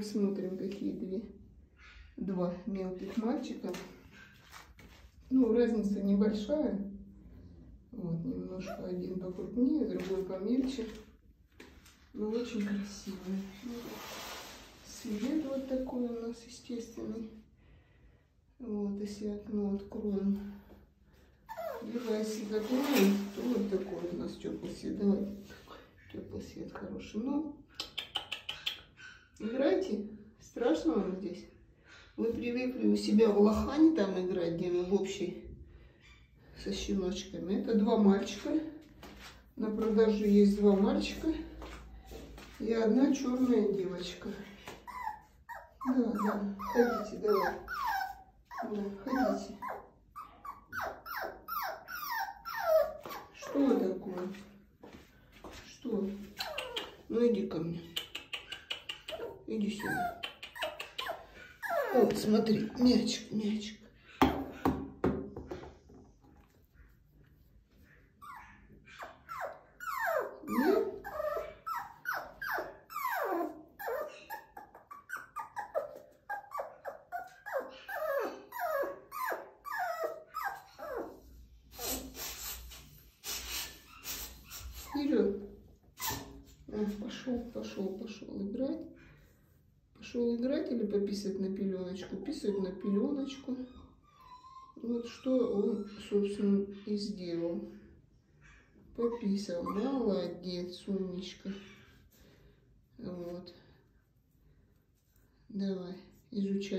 Смотрим, какие две, два мелких мальчика. Ну, разница небольшая. Вот, немножко один покрупнее, другой помельче. Но очень красивый. Свет вот такой у нас естественный. Вот, если окно откроем. Либо если закроем, то вот такой у нас теплый свет. Давайте теплый свет хороший. Ну, играйте. Страшно вам здесь? Вы привыкли у себя в лохане там играть, где мы в общей со щеночками. Это два мальчика. На продажу есть два мальчика и одна черная девочка. Да, да, ходите, давай. Да, ходите. Что такое? Что? Ну иди ко мне. Иди сюда. Вот, смотри, мячик, мячик. Вперед. Пошел, пошел, пошел играть. Пошел играть или пописать на пеленочку? Писать на пеленочку. Вот что он, собственно, и сделал. Пописал. Молодец, умничка. Вот. Давай, изучай.